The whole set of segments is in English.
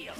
Seal.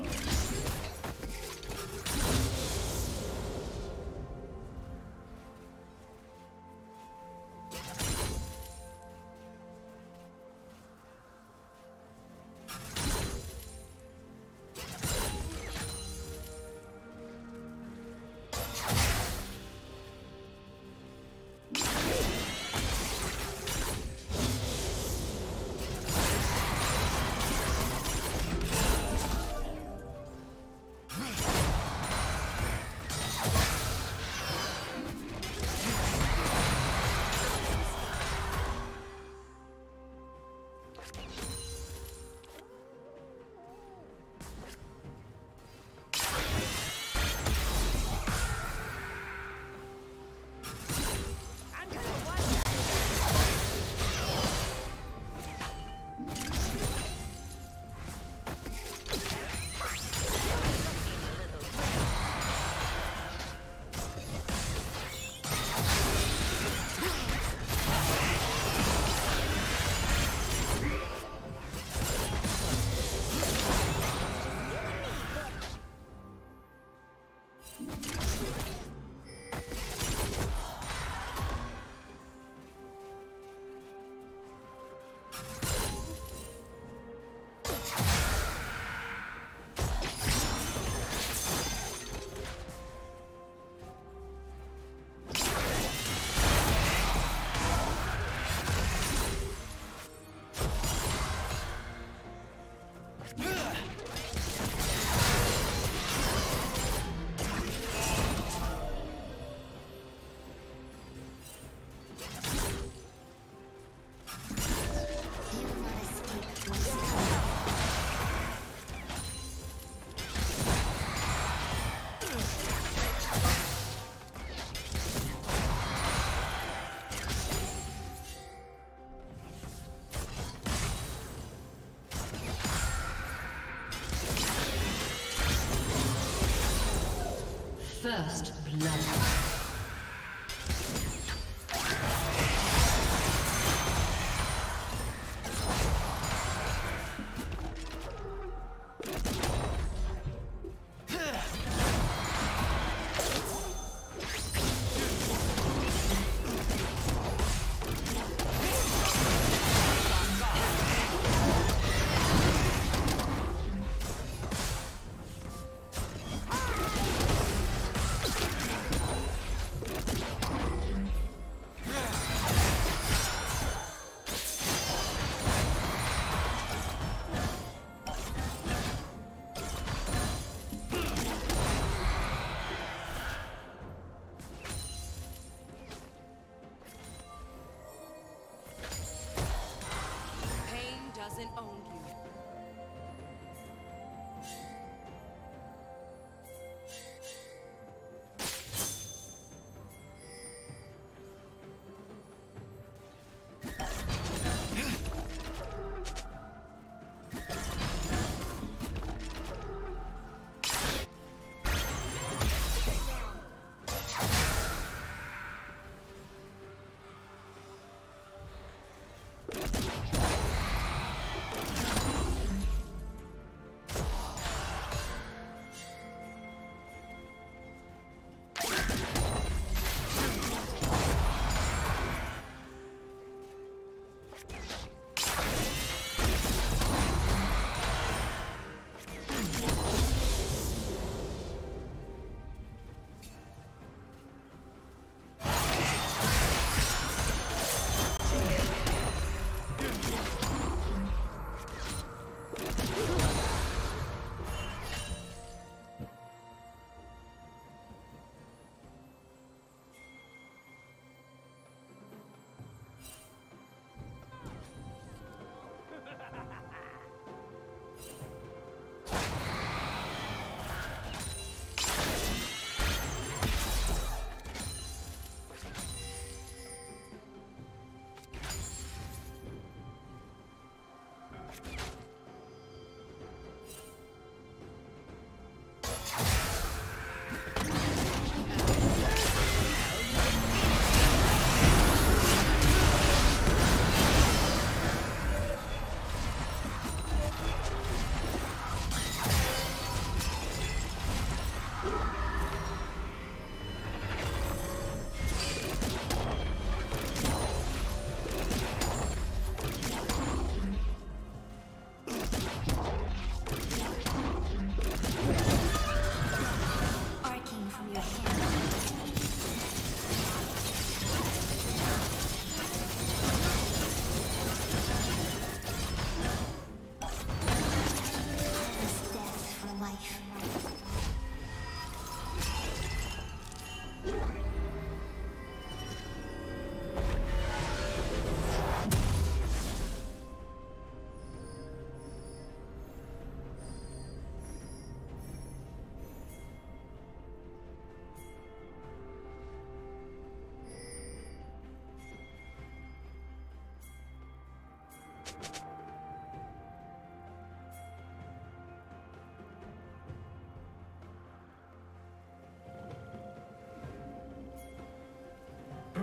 First blood.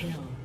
Kill.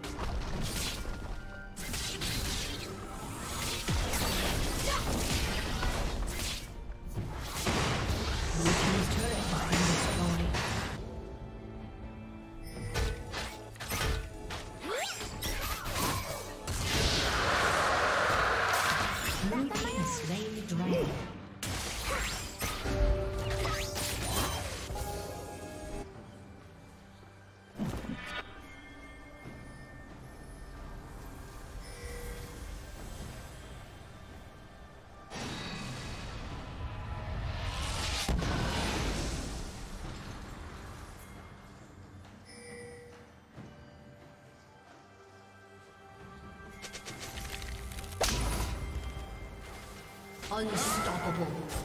Unstoppable.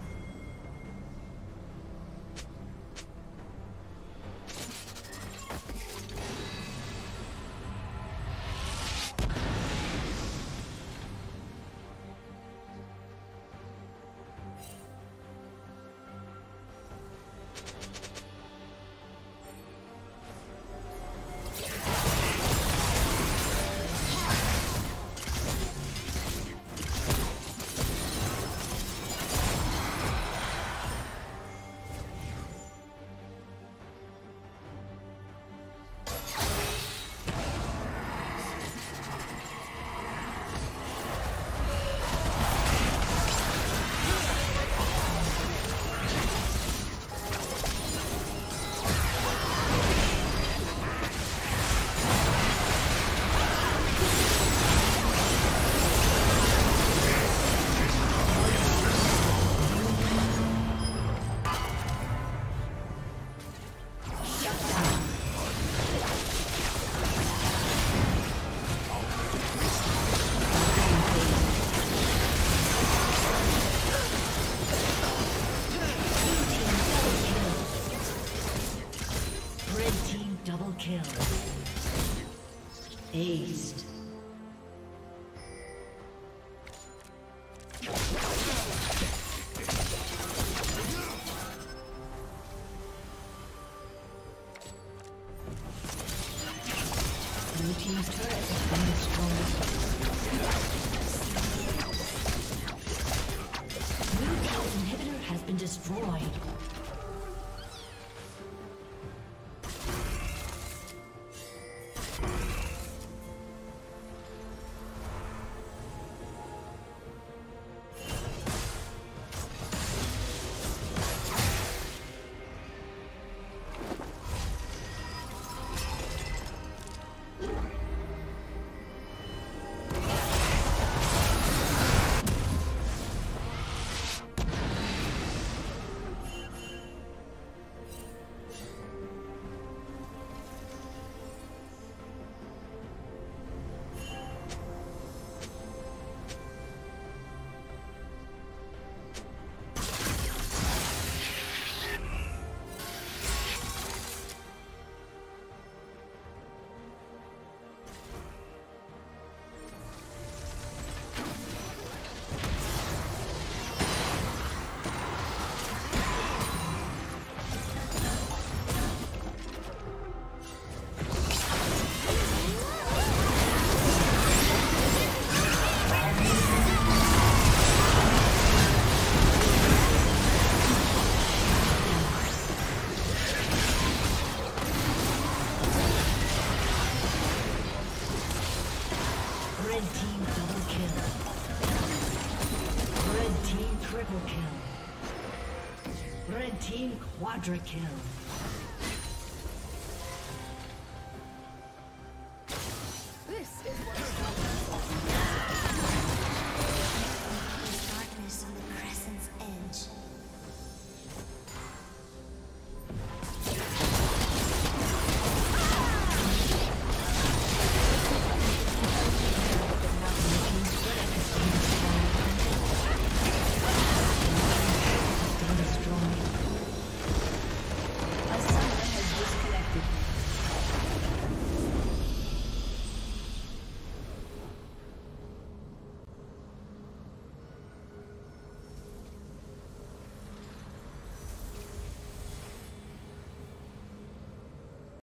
Quadra kill.